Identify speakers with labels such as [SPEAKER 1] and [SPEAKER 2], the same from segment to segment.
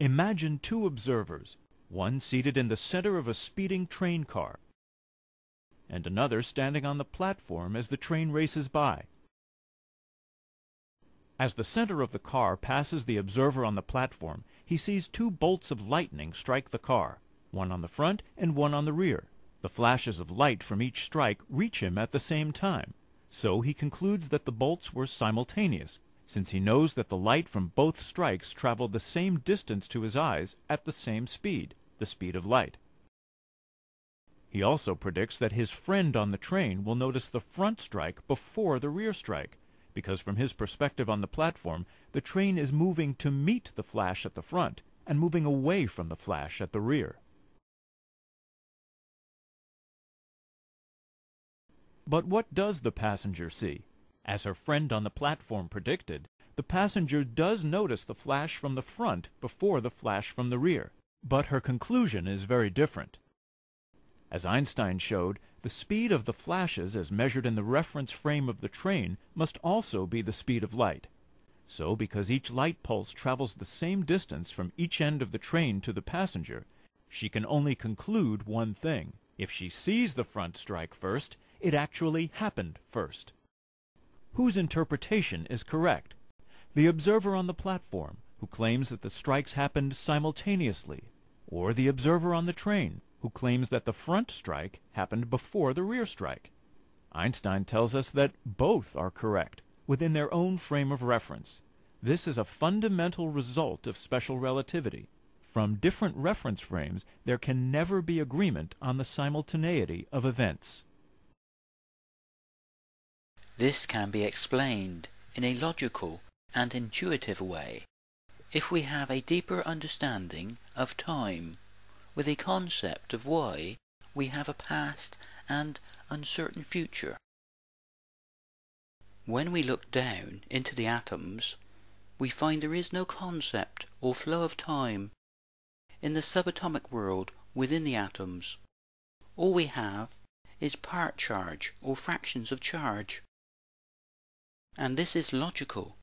[SPEAKER 1] Imagine two observers, one seated in the center of a speeding train car, and another standing on the platform as the train races by. As the center of the car passes the observer on the platform, he sees two bolts of lightning strike the car, one on the front and one on the rear. The flashes of light from each strike reach him at the same time, so he concludes that the bolts were simultaneous, since he knows that the light from both strikes traveled the same distance to his eyes at the same speed, the speed of light. He also predicts that his friend on the train will notice the front strike before the rear strike, because from his perspective on the platform, the train is moving to meet the flash at the front and moving away from the flash at the rear. But what does the passenger see? As her friend on the platform predicted, the passenger does notice the flash from the front before the flash from the rear. But her conclusion is very different. As Einstein showed, the speed of the flashes as measured in the reference frame of the train must also be the speed of light. So because each light pulse travels the same distance from each end of the train to the passenger, she can only conclude one thing. If she sees the front strike first, it actually happened first. Whose interpretation is correct? The observer on the platform, who claims that the strikes happened simultaneously, or the observer on the train, who claims that the front strike happened before the rear strike? Einstein tells us that both are correct, within their own frame of reference. This is a fundamental result of special relativity. From different reference frames, there can never be agreement on the simultaneity of events.
[SPEAKER 2] This can be explained in a logical and intuitive way if we have a deeper understanding of time, with a concept of why we have a past and uncertain future. When we look down into the atoms, we find there is no concept or flow of time in the subatomic world within the atoms. All we have is part charge or fractions of charge. And this is logical.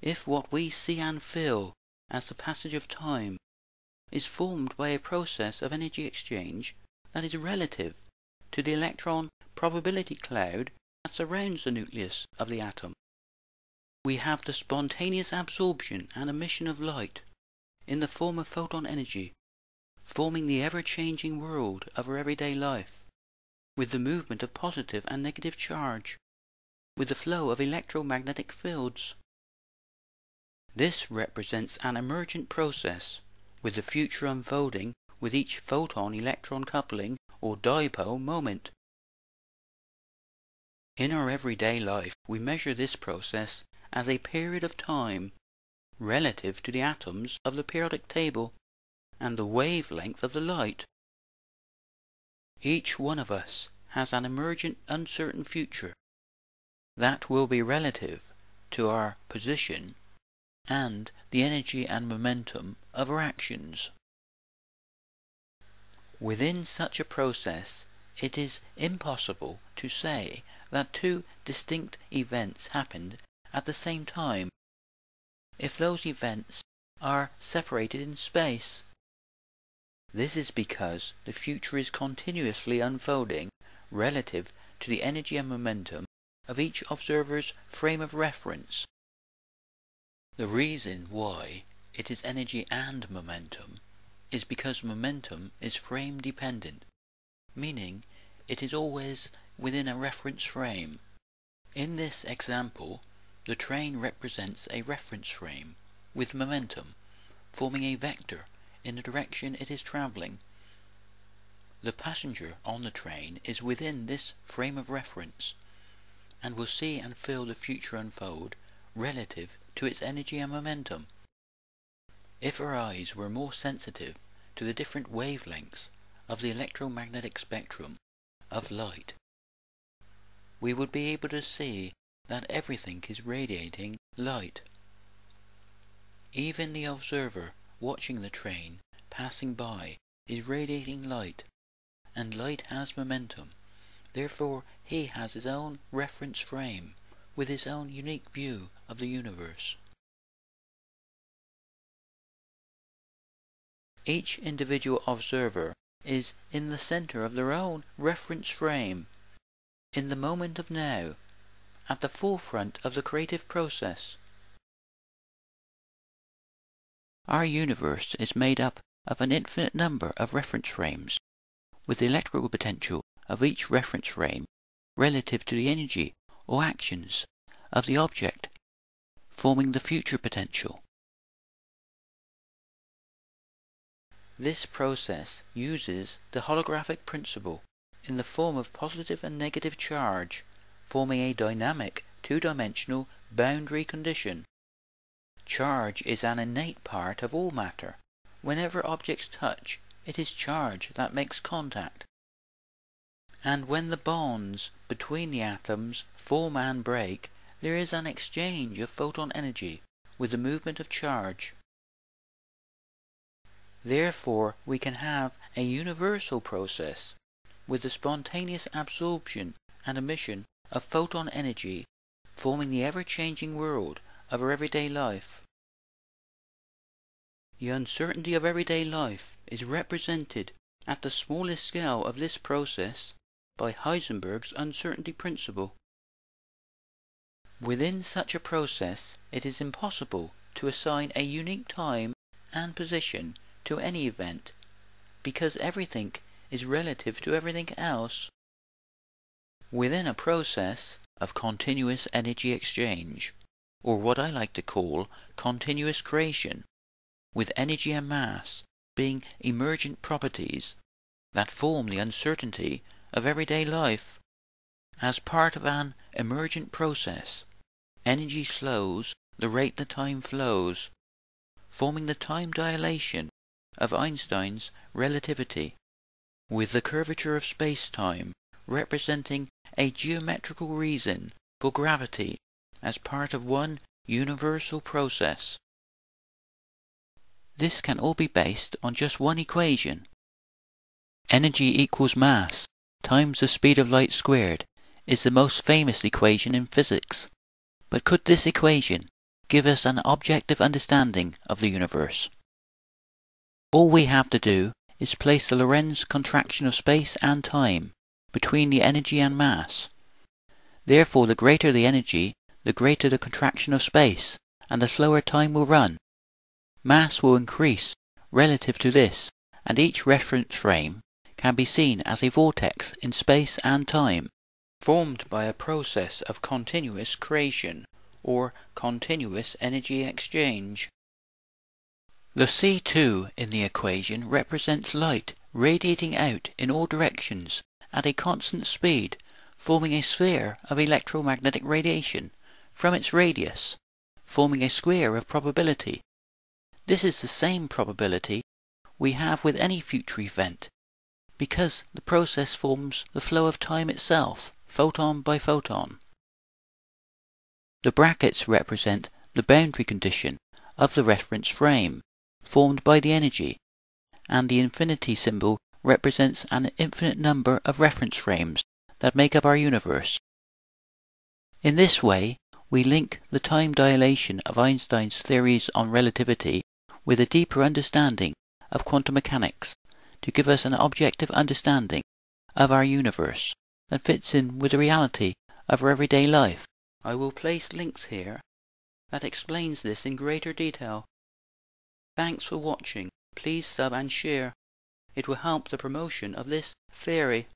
[SPEAKER 2] If what we see and feel as the passage of time is formed by a process of energy exchange that is relative to the electron probability cloud that surrounds the nucleus of the atom. We have the spontaneous absorption and emission of light in the form of photon energy, forming the ever-changing world of our everyday life, with the movement of positive and negative charge, with the flow of electromagnetic fields. This represents an emergent process, with the future unfolding with each photon-electron coupling or dipole moment. In our everyday life, we measure this process as a period of time relative to the atoms of the periodic table and the wavelength of the light. Each one of us has an emergent uncertain future that will be relative to our position and the energy and momentum of our actions. Within such a process, it is impossible to say that two distinct events happened at the same time if those events are separated in space. This is because the future is continuously unfolding relative to the energy and momentum of each observer's frame of reference. The reason why it is energy and momentum is because momentum is frame dependent, meaning it is always within a reference frame. In this example, the train represents a reference frame with momentum, forming a vector in the direction it is travelling. The passenger on the train is within this frame of reference and will see and feel the future unfold relative to its energy and momentum. If our eyes were more sensitive to the different wavelengths of the electromagnetic spectrum of light, we would be able to see that everything is radiating light. Even the observer watching the train passing by is radiating light, and light has momentum. Therefore, he has his own reference frame with his own unique view of the universe. Each individual observer is in the center of their own reference frame, in the moment of now, at the forefront of the creative process. Our universe is made up of an infinite number of reference frames, with electrical potential of each reference frame relative to the energy or actions of the object, forming the future potential. This process uses the holographic principle in the form of positive and negative charge, forming a dynamic two-dimensional boundary condition. Charge is an innate part of all matter. Whenever objects touch, it is charge that makes contact. And when the bonds between the atoms form and break, there is an exchange of photon energy with the movement of charge. Therefore, we can have a universal process with the spontaneous absorption and emission of photon energy forming the ever-changing world of our everyday life. The uncertainty of everyday life is represented at the smallest scale of this process by Heisenberg's uncertainty principle. Within such a process, it is impossible to assign a unique time and position to any event, because everything is relative to everything else. Within a process of continuous energy exchange, or what I like to call continuous creation, with energy and mass being emergent properties that form the uncertainty of everyday life. As part of an emergent process, energy slows the rate the time flows, forming the time dilation of Einstein's relativity, with the curvature of space-time representing a geometrical reason for gravity as part of one universal process. This can all be based on just one equation. Energy equals mass times the speed of light squared is the most famous equation in physics. But could this equation give us an objective understanding of the universe? All we have to do is place the Lorentz contraction of space and time between the energy and mass. Therefore, the greater the energy, the greater the contraction of space, and the slower time will run. Mass will increase relative to this, and each reference frame can be seen as a vortex in space and time, formed by a process of continuous creation or continuous energy exchange. The C2 in the equation represents light radiating out in all directions at a constant speed, forming a sphere of electromagnetic radiation from its radius, forming a square of probability this is the same probability we have with any future event, because the process forms the flow of time itself, photon by photon. The brackets represent the boundary condition of the reference frame, formed by the energy, and the infinity symbol represents an infinite number of reference frames that make up our universe. In this way, we link the time dilation of Einstein's theories on relativity with a deeper understanding of quantum mechanics to give us an objective understanding of our universe that fits in with the reality of our everyday life. I will place links here that explains this in greater detail. Thanks for watching. Please sub and share. It will help the promotion of this theory.